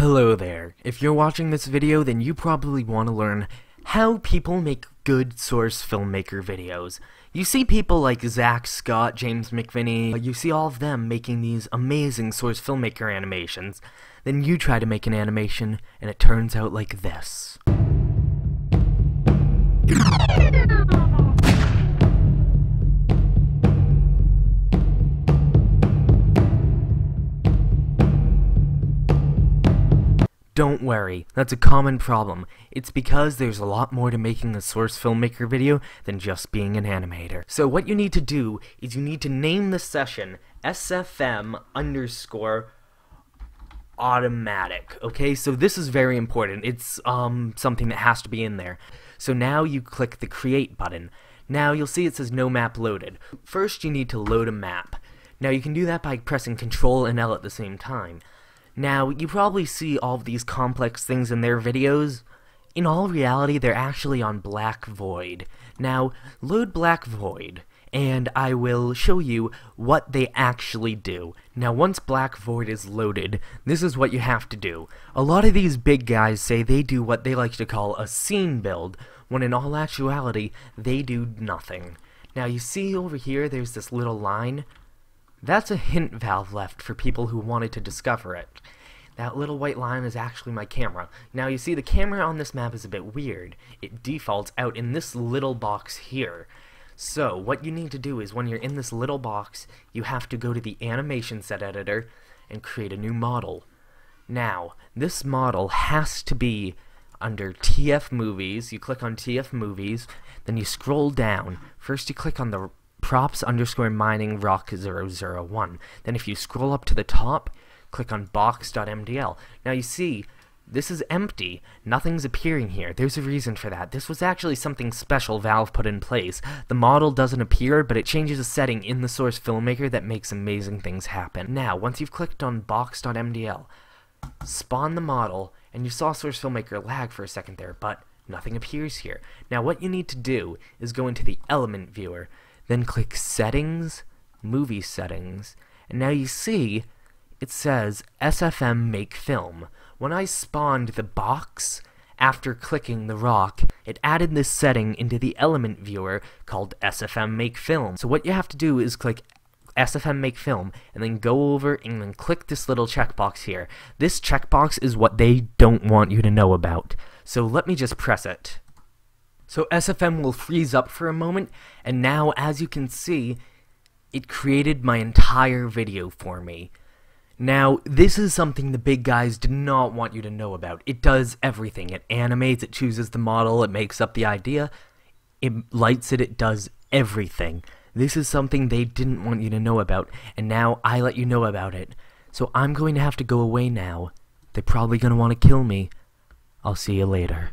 Hello there. If you're watching this video, then you probably want to learn how people make good source filmmaker videos. You see people like Zach Scott, James McVinnie, uh, you see all of them making these amazing source filmmaker animations. Then you try to make an animation, and it turns out like this. Don't worry, that's a common problem. It's because there's a lot more to making a source filmmaker video than just being an animator. So what you need to do is you need to name the session SFM underscore automatic. Okay, so this is very important. It's um something that has to be in there. So now you click the create button. Now you'll see it says no map loaded. First you need to load a map. Now you can do that by pressing Control and L at the same time. Now, you probably see all of these complex things in their videos. In all reality, they're actually on Black Void. Now, load Black Void, and I will show you what they actually do. Now, once Black Void is loaded, this is what you have to do. A lot of these big guys say they do what they like to call a scene build, when in all actuality, they do nothing. Now, you see over here, there's this little line. That's a hint valve left for people who wanted to discover it. That little white line is actually my camera. Now you see the camera on this map is a bit weird. It defaults out in this little box here. So what you need to do is when you're in this little box, you have to go to the animation set editor and create a new model. Now, this model has to be under TF Movies. You click on TF Movies, then you scroll down. First you click on the props underscore mining rock 001. Then if you scroll up to the top, click on box.mdl. Now you see, this is empty. Nothing's appearing here. There's a reason for that. This was actually something special Valve put in place. The model doesn't appear, but it changes a setting in the source filmmaker that makes amazing things happen. Now, once you've clicked on box.mdl, spawn the model, and you saw source filmmaker lag for a second there, but nothing appears here. Now what you need to do is go into the element viewer, then click Settings, Movie Settings, and now you see it says SFM Make Film. When I spawned the box, after clicking the rock, it added this setting into the element viewer called SFM Make Film. So what you have to do is click SFM Make Film, and then go over and then click this little checkbox here. This checkbox is what they don't want you to know about. So let me just press it. So SFM will freeze up for a moment, and now as you can see, it created my entire video for me. Now, this is something the big guys did not want you to know about. It does everything. It animates, it chooses the model, it makes up the idea, it lights it, it does everything. This is something they didn't want you to know about, and now I let you know about it. So I'm going to have to go away now. They're probably going to want to kill me. I'll see you later.